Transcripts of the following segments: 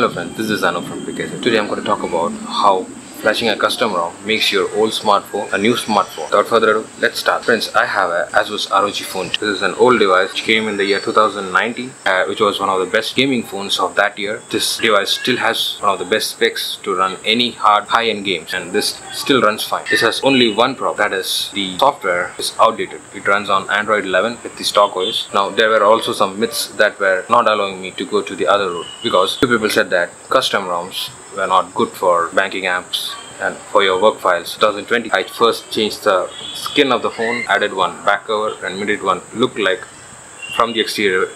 Hello friends, this is Anu from PKZ. Today I'm going to talk about how flashing a custom ROM makes your old smartphone a new smartphone. Without further ado, let's start. Friends, I have a Asus ROG phone. This is an old device which came in the year 2019 uh, which was one of the best gaming phones of that year. This device still has one of the best specs to run any hard high-end games and this still runs fine. This has only one problem that is the software is outdated. It runs on Android 11 with the stock OS. Now there were also some myths that were not allowing me to go to the other route because two people said that custom ROMs were not good for banking apps and for your work files. 2020 I first changed the skin of the phone added one back cover and made it one look like from the exterior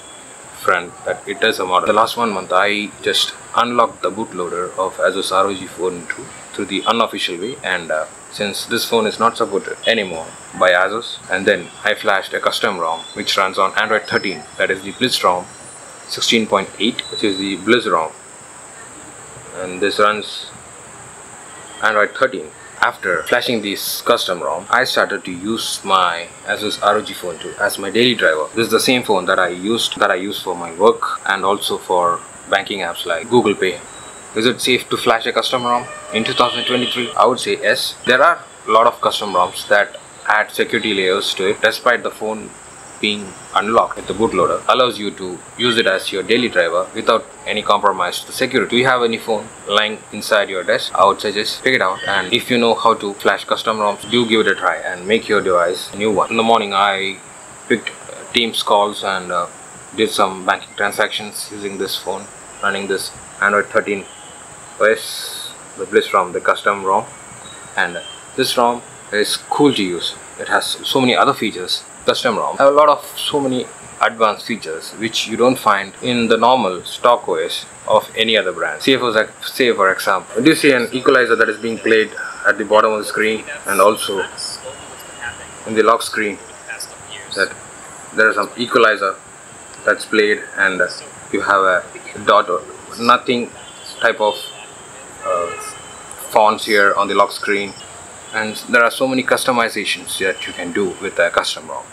front that it is a model. The last one month I just unlocked the bootloader of Asus ROG Phone 2 through the unofficial way and uh, since this phone is not supported anymore by Asus and then I flashed a custom ROM which runs on Android 13 that is the Bliss ROM 16.8 which is the Bliss ROM and this runs Android 13. After flashing this custom ROM, I started to use my Asus ROG Phone 2 as my daily driver. This is the same phone that I used that I use for my work and also for banking apps like Google Pay. Is it safe to flash a custom ROM in 2023? I would say yes. There are a lot of custom ROMs that add security layers to it despite the phone being unlocked with the bootloader allows you to use it as your daily driver without any compromise to the security. Do you have any phone lying inside your desk? I would suggest pick it out and if you know how to flash custom ROMs, do give it a try and make your device a new one. In the morning I picked uh, Teams calls and uh, did some banking transactions using this phone running this Android 13 OS the Bliss ROM, the custom ROM and this ROM is cool to use. It has so many other features custom ROM have a lot of so many advanced features which you don't find in the normal stock OS of any other brand. Say for, say for example, do you see an equalizer that is being played at the bottom of the screen and also in the lock screen? That there is some equalizer that's played and you have a dot or nothing type of uh, fonts here on the lock screen and there are so many customizations that you can do with a custom ROM.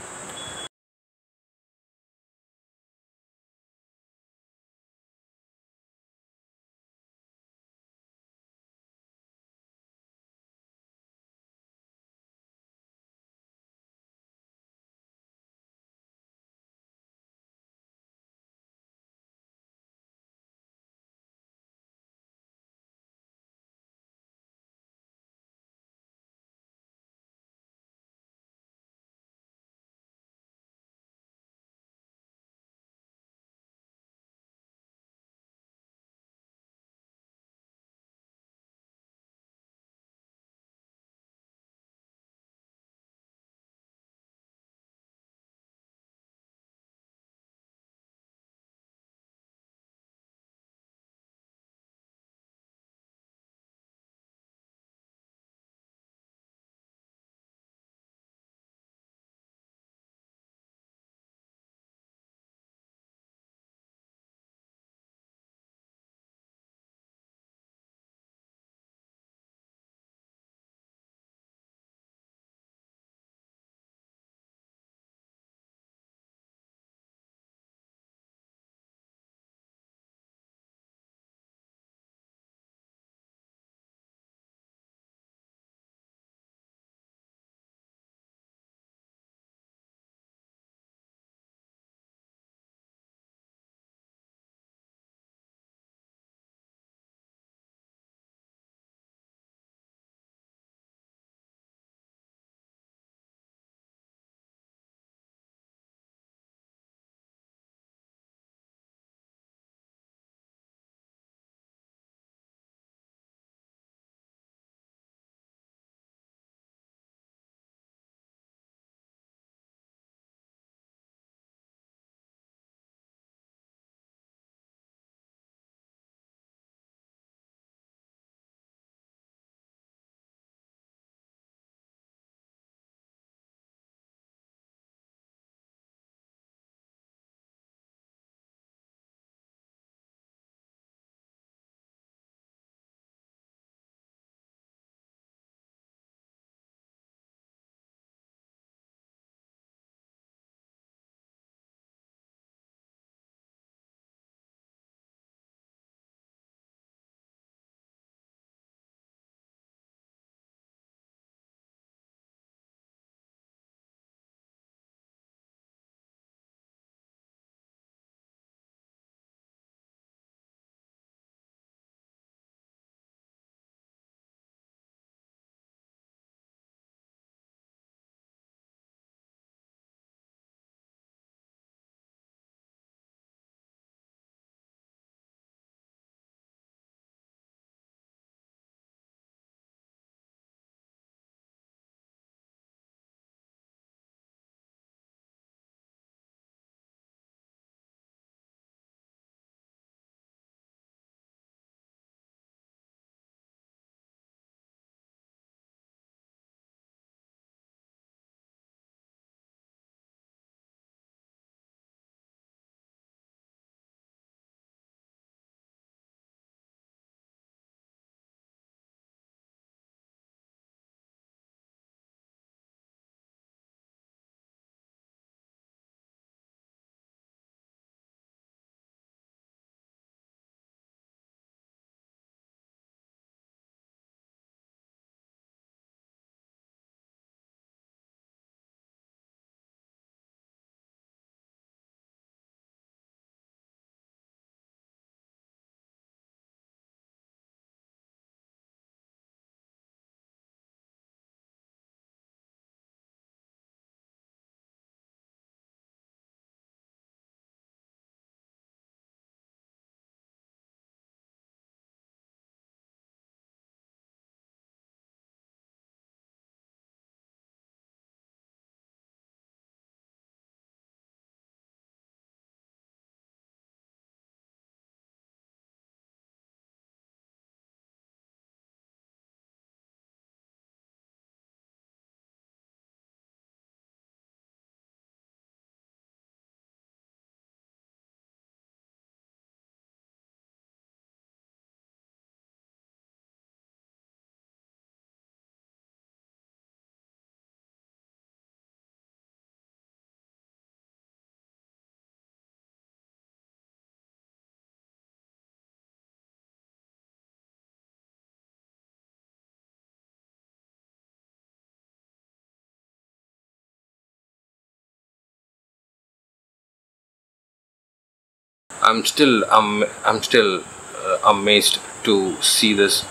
I'm still um, I'm still uh, amazed to see this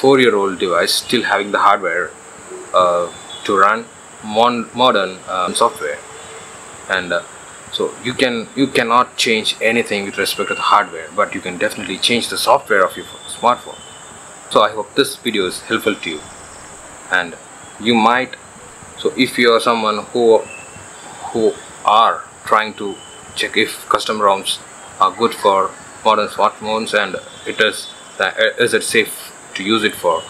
four-year-old device still having the hardware uh, to run mon- modern um, software. And uh, so you can you cannot change anything with respect to the hardware but you can definitely change the software of your smartphone. So i hope this video is helpful to you. And you might so if you are someone who who are trying to check if custom ROMs are good for modern smartphones and it is is it safe to use it for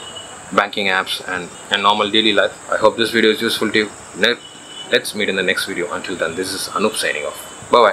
banking apps and, and normal daily life. I hope this video is useful to you. Let's meet in the next video. Until then, this is Anoop signing off. Bye bye.